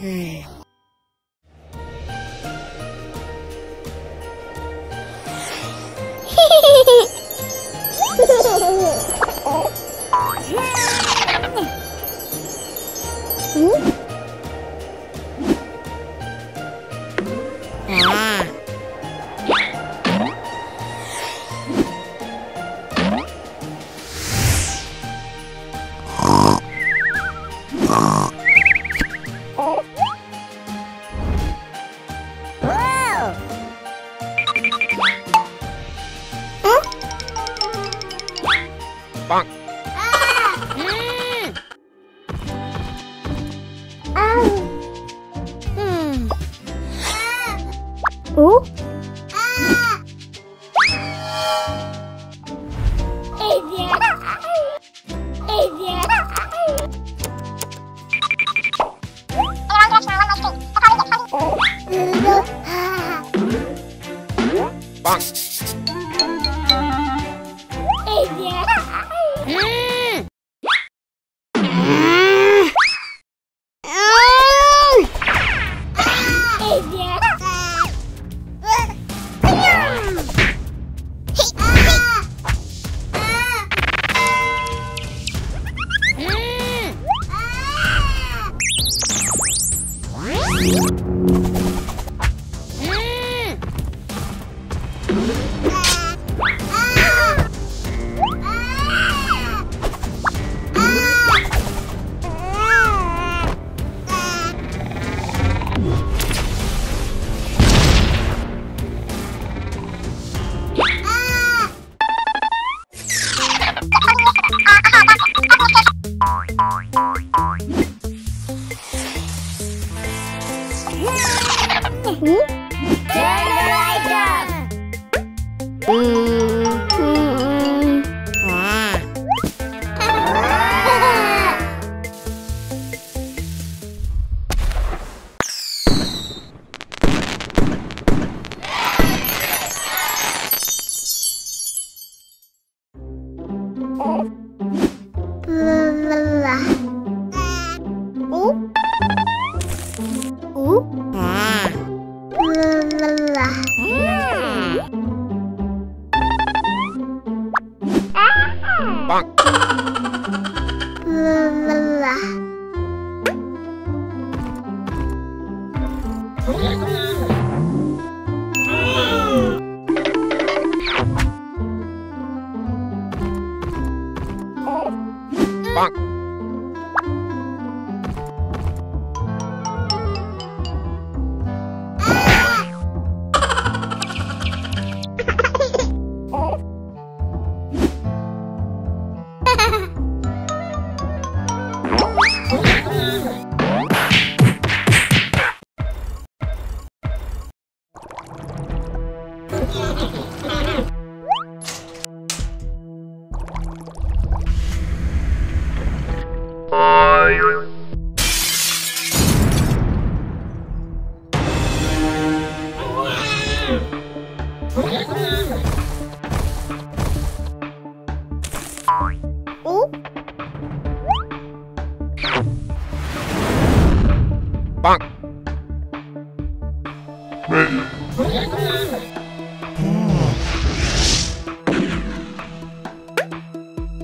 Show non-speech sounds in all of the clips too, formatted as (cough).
Mm-hmm. Hmm? Bonk.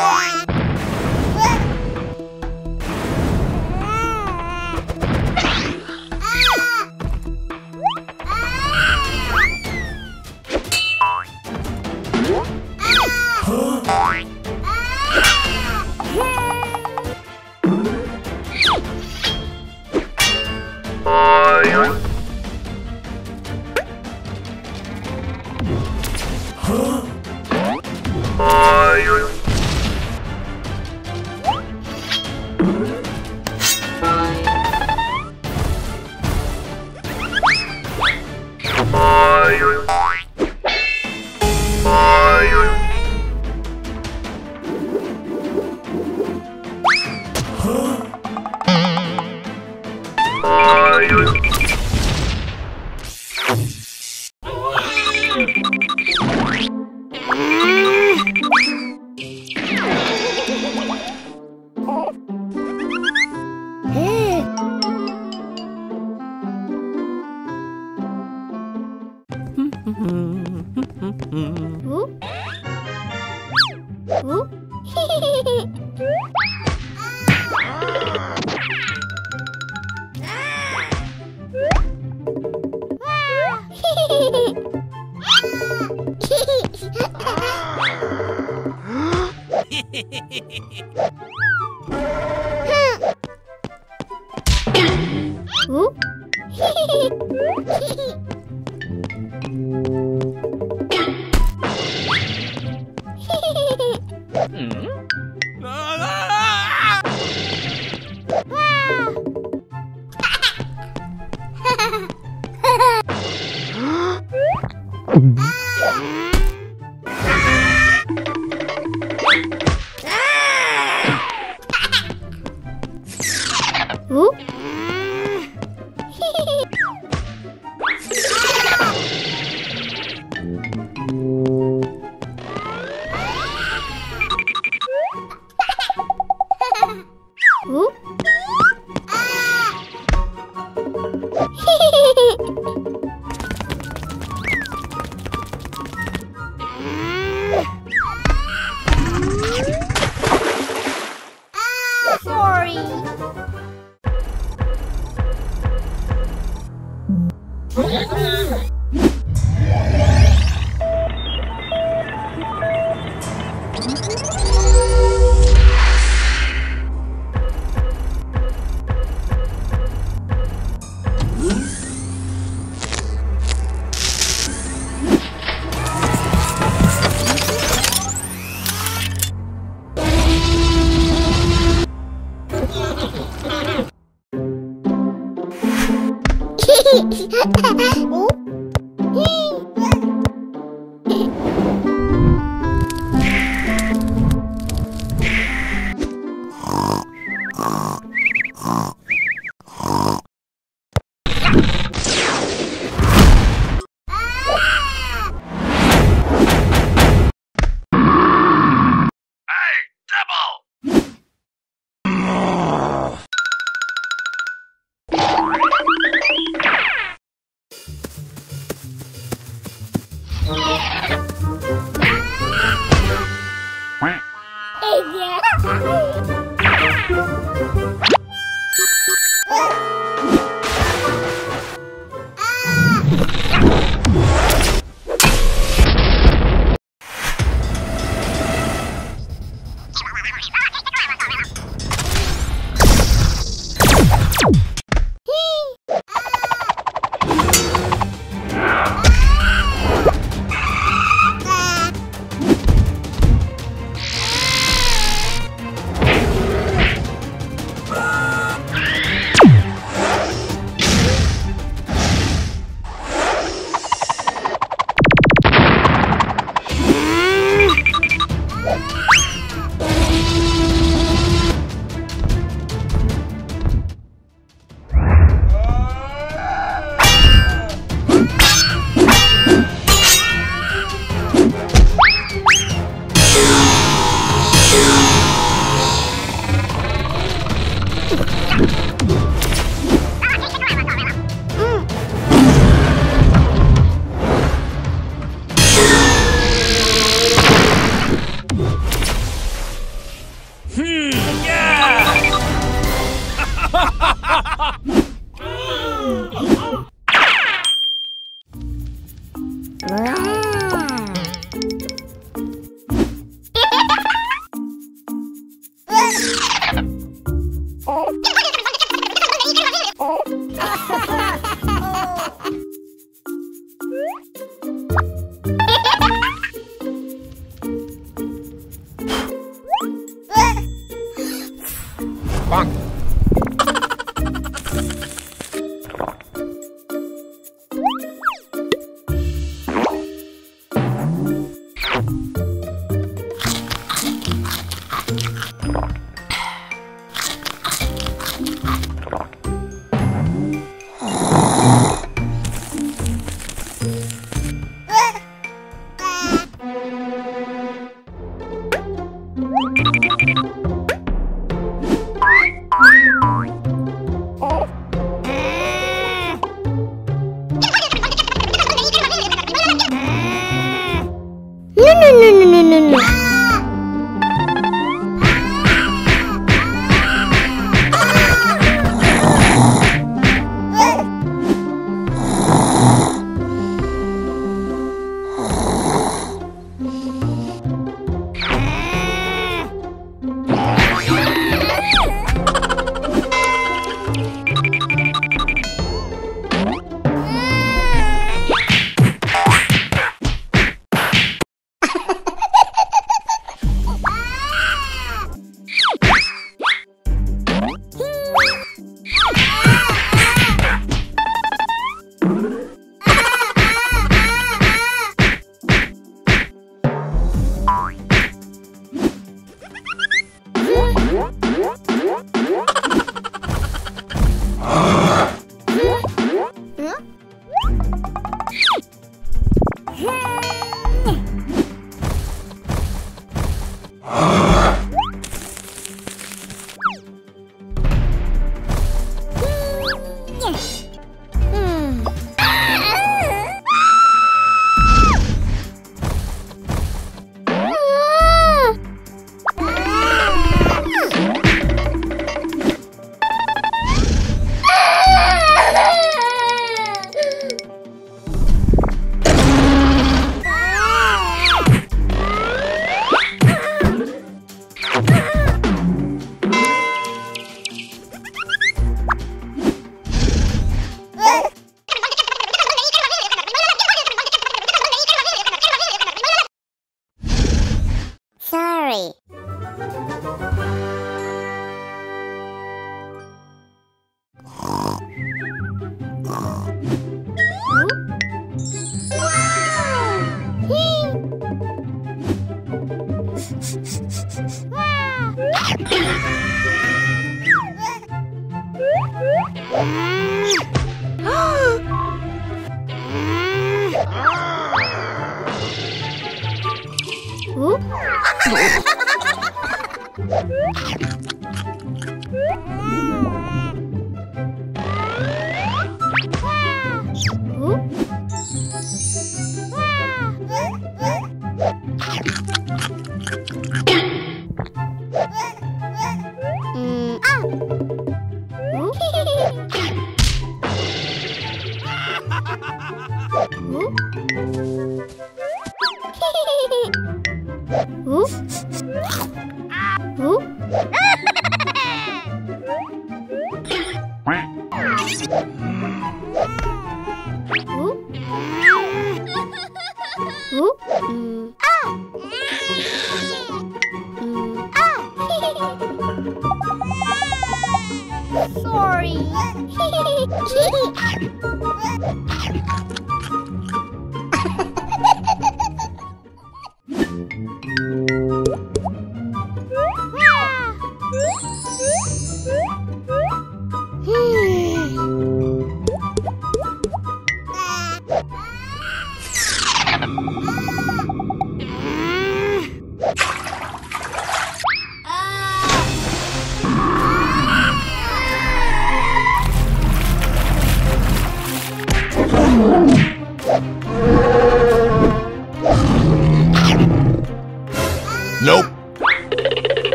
Ah! Uhum. Ha!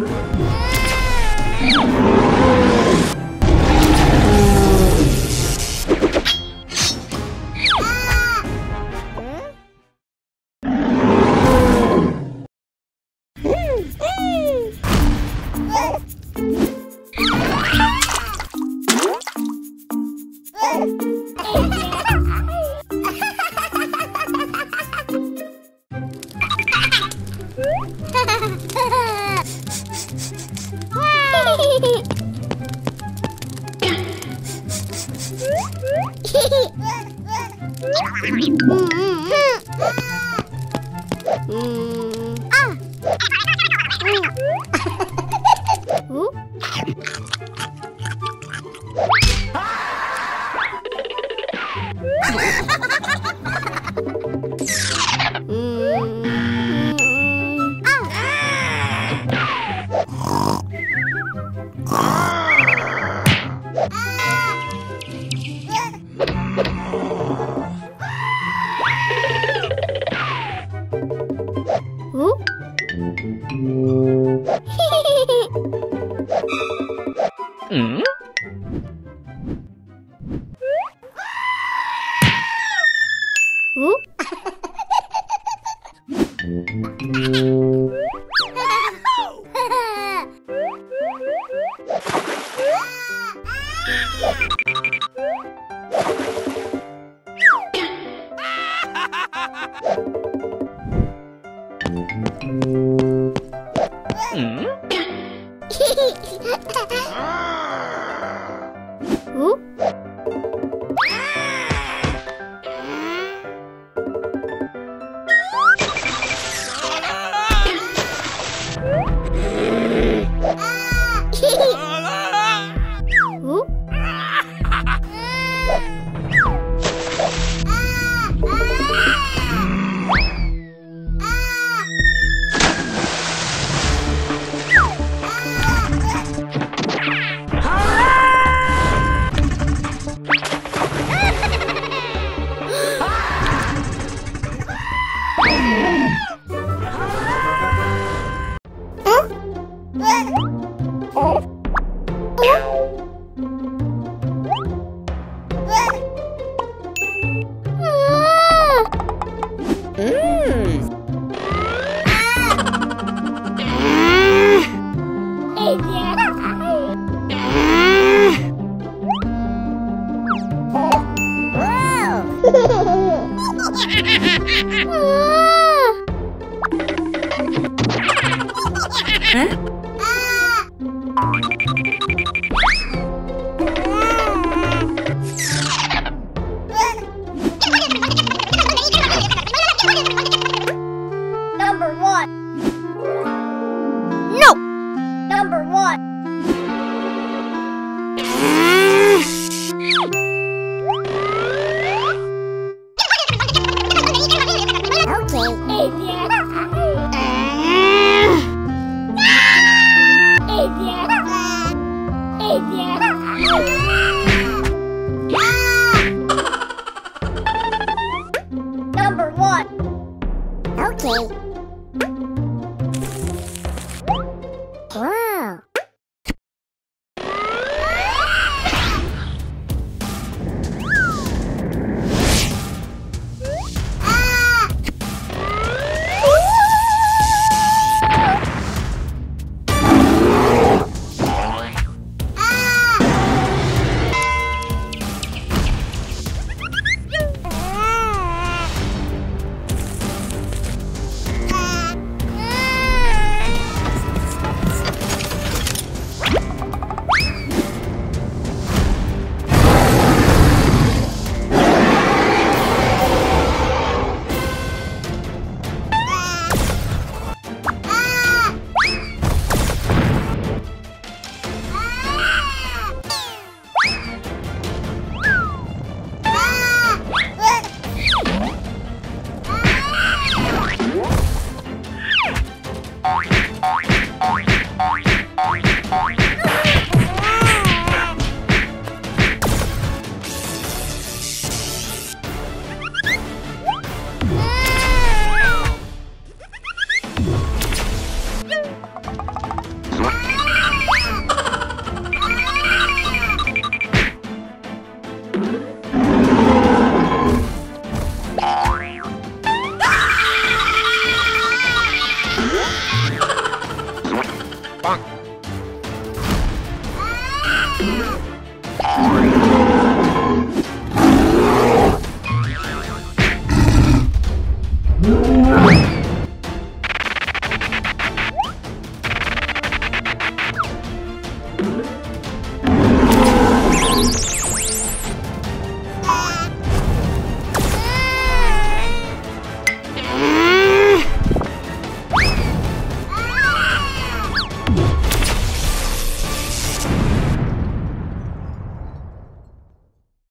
Yeah!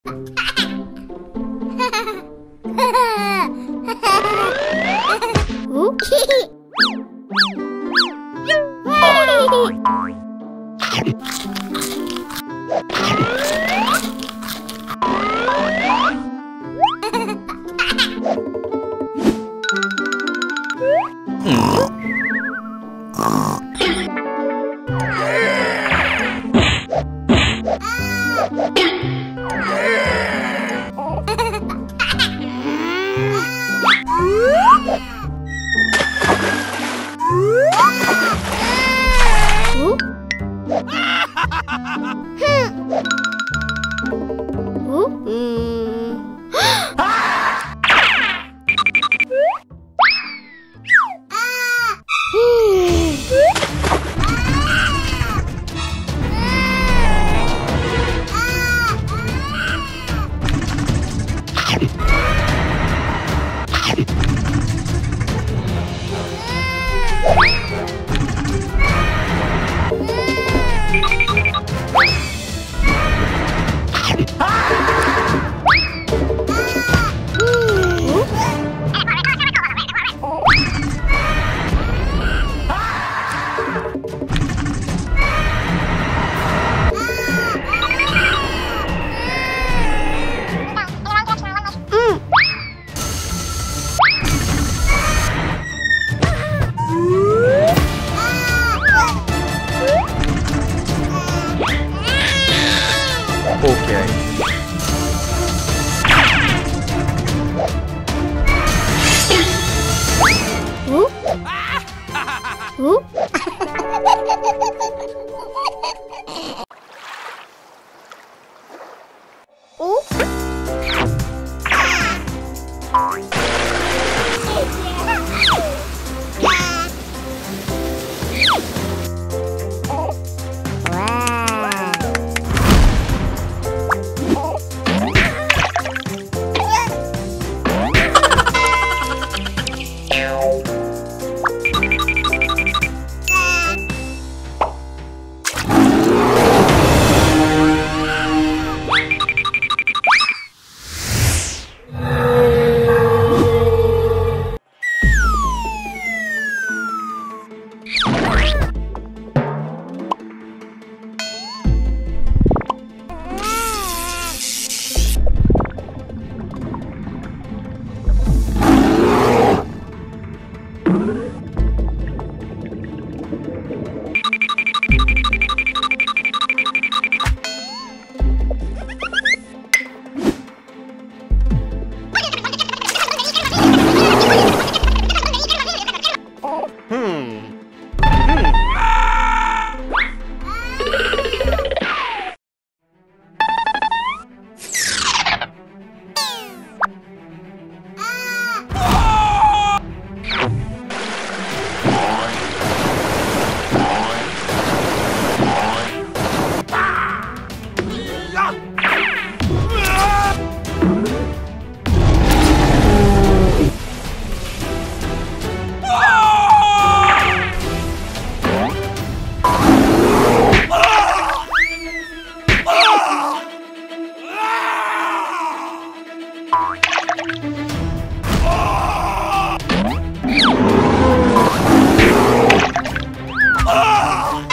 Ha (laughs) ha! Ah!